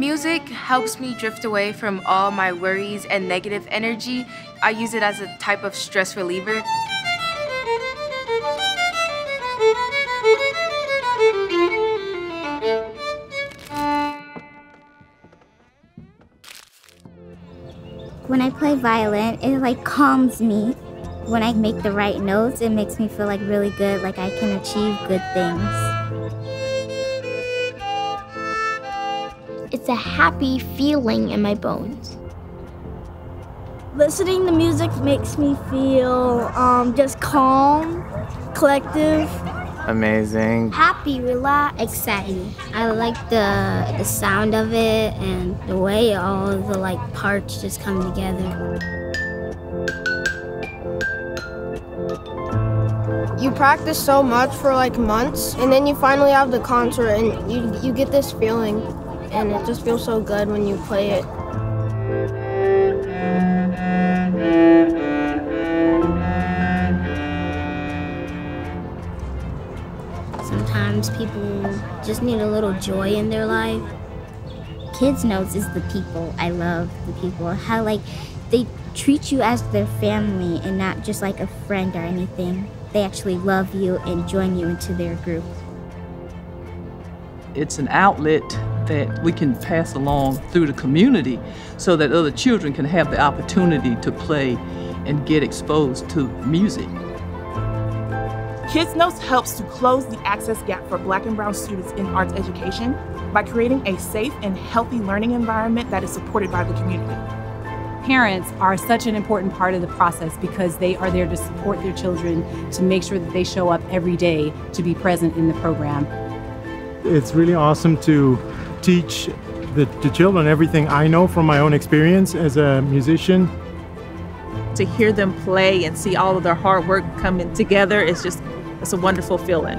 Music helps me drift away from all my worries and negative energy. I use it as a type of stress reliever. When I play violin, it like calms me. When I make the right notes, it makes me feel like really good, like I can achieve good things. It's a happy feeling in my bones. Listening to music makes me feel um, just calm, collective. Amazing. Happy, relaxed, exciting. I like the the sound of it and the way all the like parts just come together. You practice so much for like months and then you finally have the concert and you you get this feeling and it just feels so good when you play it. Sometimes people just need a little joy in their life. Kids is the people I love, the people how like they treat you as their family and not just like a friend or anything. They actually love you and join you into their group. It's an outlet that we can pass along through the community so that other children can have the opportunity to play and get exposed to music. Kidznotes helps to close the access gap for black and brown students in arts education by creating a safe and healthy learning environment that is supported by the community. Parents are such an important part of the process because they are there to support their children to make sure that they show up every day to be present in the program. It's really awesome to teach the, the children everything I know from my own experience as a musician. To hear them play and see all of their hard work coming together is just it's a wonderful feeling.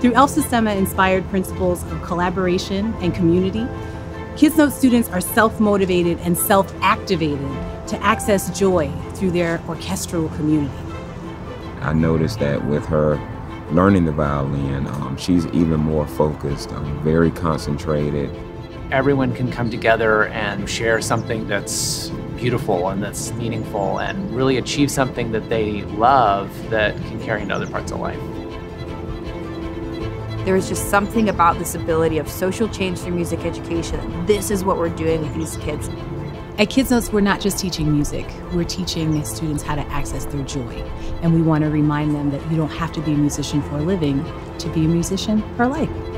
Through El Sistema inspired principles of collaboration and community, Kidznotes students are self motivated and self activated to access joy through their orchestral community. I noticed that with her learning the violin, um, she's even more focused, um, very concentrated. Everyone can come together and share something that's beautiful and that's meaningful and really achieve something that they love that can carry into other parts of life. There is just something about this ability of social change through music education. This is what we're doing with these kids. At Kidznotes, we're not just teaching music, we're teaching students how to access their joy. And we want to remind them that you don't have to be a musician for a living to be a musician for life.